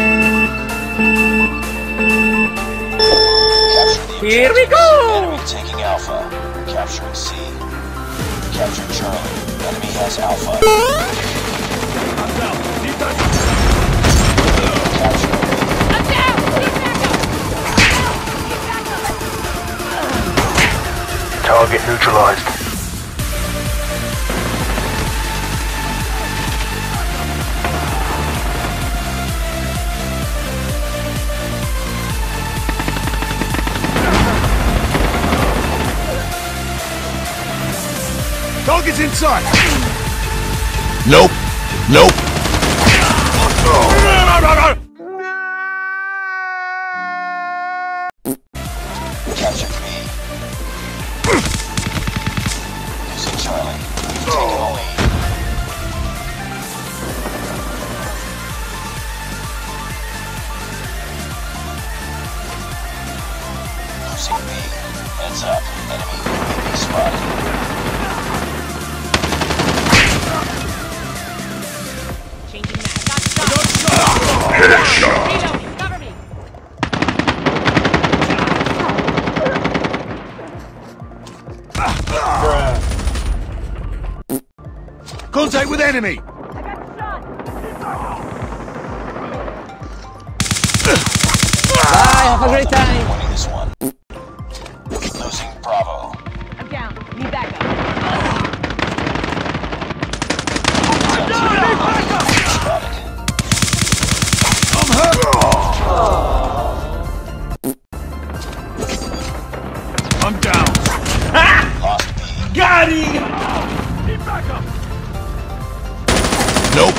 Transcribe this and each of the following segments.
formation. Capture the Here we go! Enemy taking Alpha. Capturing C. Capture Charlie. Enemy has Alpha. Capture B. I'm down! Need backup! Target neutralized. Target's inside. Nope. Nope. Capture B. Losing Charlie. We've the lead. Losing B. Heads up. Enemy UAV spotted. Contact with enemy. Bye, have a great time. Winning this one. Losing Bravo. I'm down. Need backup. Spotted. I'm hurt. I'm down. Lost B. Got him! Nope.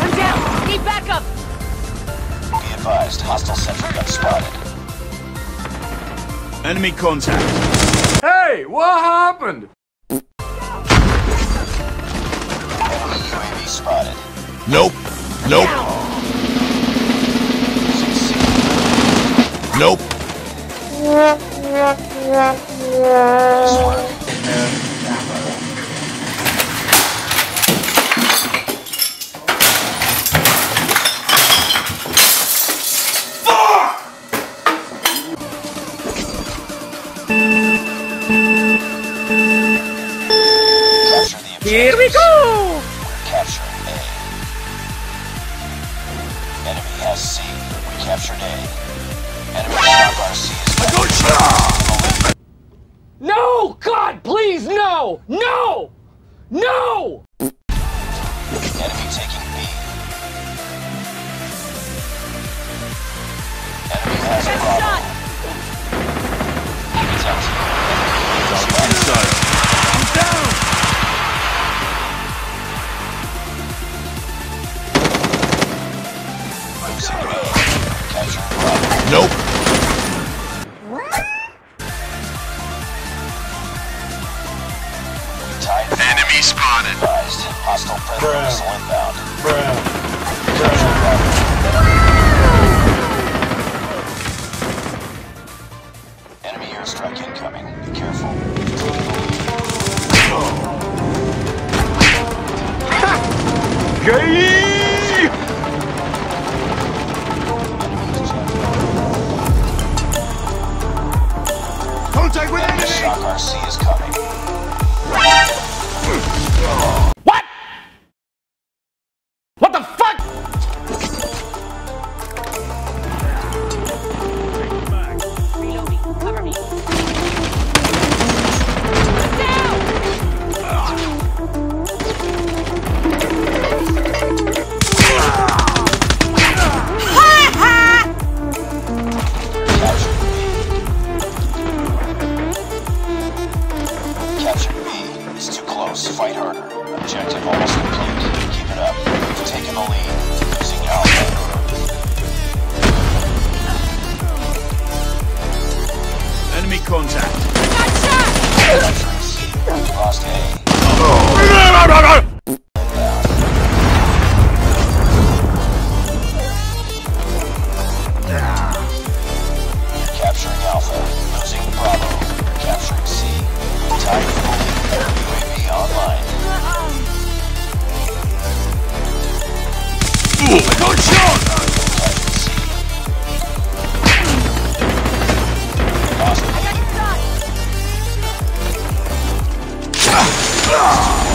I'm down! Need backup! Be advised. Hostile sentry gun spotted. Enemy contact. Hey, what happened? Enemy UAV spotted. Nope. Nope. Losing Nope. Capture Here we go! Capturing A. Enemy has C. We captured A. Enemy shock RC is captured. No! God, please, no! No! Enemy taking B. Enemy has. I'm down. Losing B. Hostile predator missile inbound. Enemy airstrike incoming. Be careful. Gay. Contact with enemy. shock RC is coming.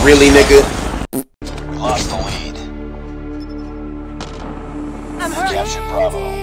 Really, nigga? We lost the lead. I'm We hurt. captured Bravo.